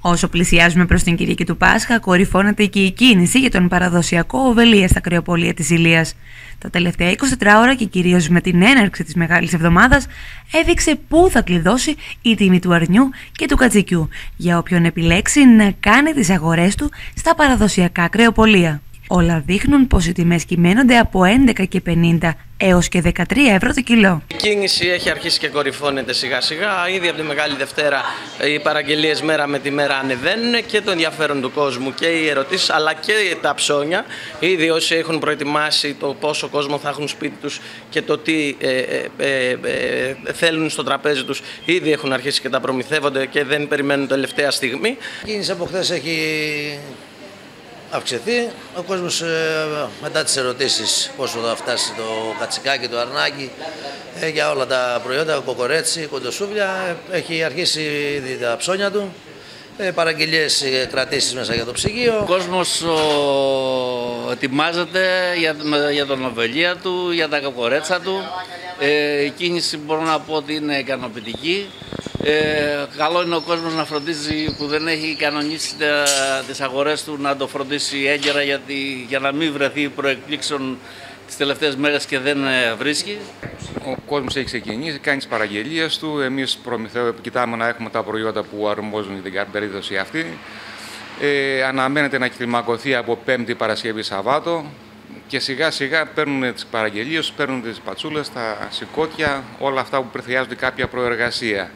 Όσο πλησιάζουμε προς την Κυριακή του Πάσχα, κορυφώνεται και η κίνηση για τον παραδοσιακό οβελία στα κρεοπολία της Ηλίας. Τα τελευταία 24 ώρα και κυρίως με την έναρξη της Μεγάλης Εβδομάδας, έδειξε πού θα κλειδώσει η τιμή του αρνιού και του κατσικιού για όποιον επιλέξει να κάνει τις αγορές του στα παραδοσιακά κρεοπολία. Όλα δείχνουν πως οι τιμές κυμαίνονται από 11 και 50 έως και 13 ευρώ το κιλό. Η κίνηση έχει αρχίσει και κορυφώνεται σιγά σιγά. Ήδη από τη Μεγάλη Δευτέρα οι παραγγελίες μέρα με τη μέρα ανεβαίνουν και το ενδιαφέρον του κόσμου και οι ερωτήσεις αλλά και τα ψώνια. Ήδη όσοι έχουν προετοιμάσει το πόσο κόσμο θα έχουν σπίτι τους και το τι ε, ε, ε, ε θέλουν στο τραπέζι τους ήδη έχουν αρχίσει και τα προμηθεύονται και δεν περιμένουν τελευταία στιγμή. Η κίνηση από χθες έχει αυξηθεί. Ο κόσμος ε, μετά τις ερωτήσεις πόσο θα φτάσει το κατσικάκι, το αρνάκι ε, για όλα τα προϊόντα, κοκορέτσι, κοντοσούβλια, έχει αρχίσει ήδη τα ψώνια του. Ε, παραγγελίες ε, κρατήσεις μέσα για το ψυγείο. Ο κόσμος ο, ετοιμάζεται για, για τον οβελία του, για τα κοκορέτσα του. Ε, η κίνηση μπορώ να πω ότι είναι ικανοποιητική. Ε, καλό είναι ο κόσμος να φροντίζει που δεν έχει κανονίσει τις αγορές του να το φροντίσει έγκαιρα γιατί, για να μην βρεθεί προεκπλήξεων τις τελευταίες μέρες και δεν ε, βρίσκει. Ο κόσμος έχει ξεκινήσει, κάνει τις παραγγελίες του. Εμείς προμηθεύουμε, κοιτάμε να έχουμε τα προϊόντα που αρμόζουν για την περίπτωση αυτή. Ε, αναμένεται να κλιμακωθεί από Πέμπτη Παρασκευή Σαββάτο και σιγά σιγά παίρνουν τις παραγγελίες, παίρνουν τις πατσούλες, τα σηκώτια, όλα αυτά που χρειάζονται κάποια προεργασία.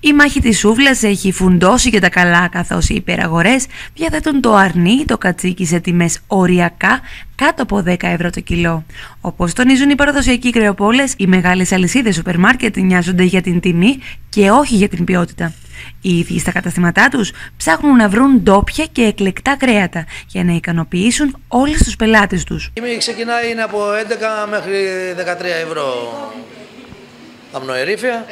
Η μάχη της σούβλας έχει φουντώσει και τα καλά καθώς οι υπεραγορές διαθέτουν το αρνί το κατσίκι σε τιμές οριακά κάτω από 10 ευρώ το κιλό. Όπως τονίζουν οι παραδοσιακοί κρεοπόλες, οι μεγάλες αλυσίδες σούπερ μάρκετ νοιάζονται για την τιμή και όχι για την ποιότητα. Οι ίδιοι στα καταστήματά τους ψάχνουν να βρουν ντόπια και εκλεκτά κρέατα για να ικανοποιήσουν όλους τους πελάτες τους. Η ξεκινάει είναι από 11 μέχρι 13 ευρώ αμνοερήφια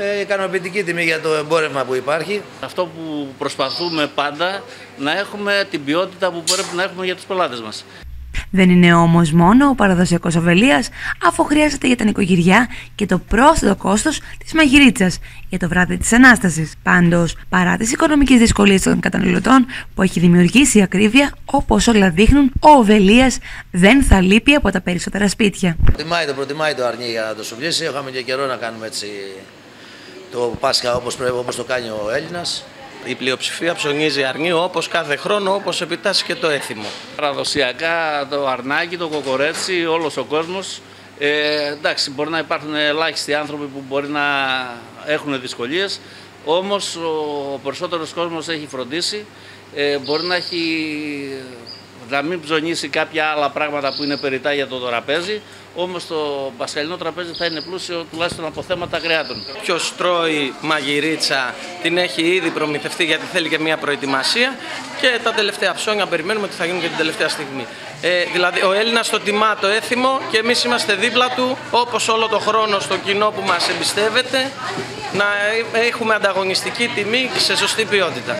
ε, ικανοποιητική τιμή για το εμπόρευμα που υπάρχει. Αυτό που προσπαθούμε πάντα να έχουμε την ποιότητα που πρέπει να έχουμε για τους πελάτες μας. Δεν είναι όμως μόνο ο παραδοσιακός οβελία, αφού χρειάζεται για τα νοικοκυριά και το πρόσθετο κόστος της μαγειρίτσα για το βράδυ της Ανάστασης. Πάντως, παρά τις οικονομικές δυσκολίες των καταναλωτών που έχει δημιουργήσει η ακρίβεια, όπως όλα δείχνουν, ο οβελία δεν θα λείπει από τα περισσότερα σπίτια. Προτιμάει το, προτιμάει το αρνί για να το σουβλήσει. Είχαμε και καιρό να κάνουμε έτσι το Πάσχα όπως, πρέπει, όπως το κάνει ο Έλληνας. Η πλειοψηφία ψωνίζει αρνί όπως κάθε χρόνο, όπως επιτάσσει και το έθιμο. Παραδοσιακά το αρνάκι, το κοκορέτσι, όλος ο κόσμος. Ε, εντάξει, μπορεί να υπάρχουν ελάχιστοι άνθρωποι που μπορεί να έχουν δυσκολίες, όμως ο περισσότερος κόσμος έχει φροντίσει, ε, μπορεί να έχει να μην ψωνίσει κάποια άλλα πράγματα που είναι περιτά για το τραπέζι, όμως το πασχαλινό τραπέζι θα είναι πλούσιο τουλάχιστον από θέματα κρεάτων. Ποιος τρώει μαγειρίτσα την έχει ήδη προμηθευτεί γιατί θέλει και μια προετοιμασία και τα τελευταία ψώνια περιμένουμε ότι θα γίνουν και την τελευταία στιγμή. Ε, δηλαδή ο Έλληνας το τιμά το έθιμο και εμείς είμαστε δίπλα του όπως όλο το χρόνο στο κοινό που μας εμπιστεύεται να έχουμε ανταγωνιστική τιμή σε σωστή ποιότητα.